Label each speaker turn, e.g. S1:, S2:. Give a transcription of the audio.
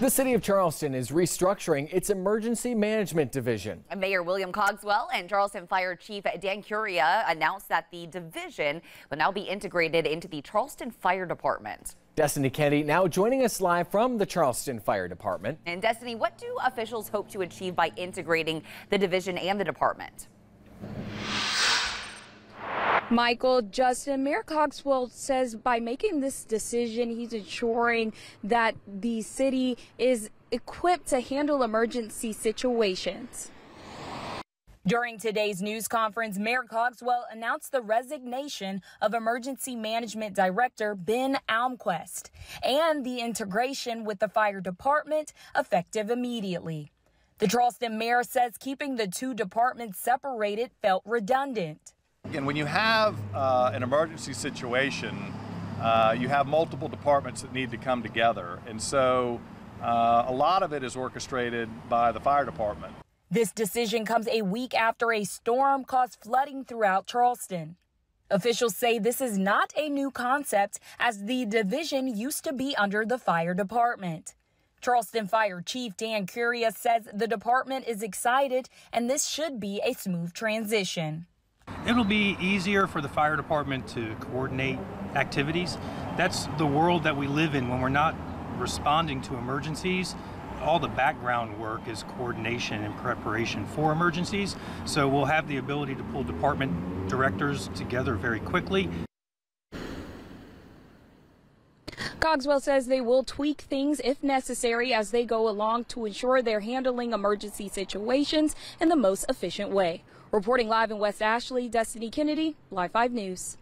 S1: The city of Charleston is restructuring its emergency management division.
S2: Mayor William Cogswell and Charleston Fire Chief Dan Curia announced that the division will now be integrated into the Charleston Fire Department.
S1: Destiny Kennedy now joining us live from the Charleston Fire Department.
S2: And Destiny, what do officials hope to achieve by integrating the division and the department?
S3: Michael Justin Mayor Cogswell says by making this decision, he's ensuring that the city is equipped to handle emergency situations.
S4: During today's news conference, Mayor Cogswell announced the resignation of Emergency Management Director Ben Almquist and the integration with the fire department effective immediately. The Charleston mayor says keeping the two departments separated felt redundant.
S5: And when you have uh, an emergency situation, uh, you have multiple departments that need to come together. And so uh, a lot of it is orchestrated by the fire department.
S4: This decision comes a week after a storm caused flooding throughout Charleston. Officials say this is not a new concept, as the division used to be under the fire department. Charleston Fire Chief Dan Curia says the department is excited and this should be a smooth transition.
S6: It'll be easier for the fire department to coordinate activities. That's the world that we live in when we're not responding to emergencies. All the background work is coordination and preparation for emergencies. So we'll have the ability to pull department directors together very quickly.
S3: Cogswell says they will tweak things if necessary as they go along to ensure they're handling emergency situations in the most efficient way. Reporting live in West Ashley, Destiny Kennedy, Live 5 News.